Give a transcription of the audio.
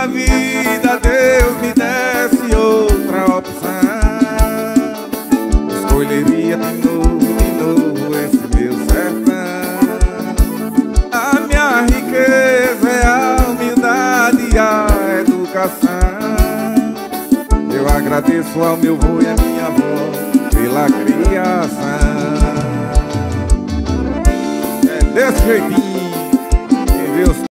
na vida Deus me desse outra opção. Escolheria de novo, de novo esse meu sertão. A minha riqueza é a humildade e a educação. Eu agradeço ao meu vô e à minha avó pela criação. É desse jeitinho.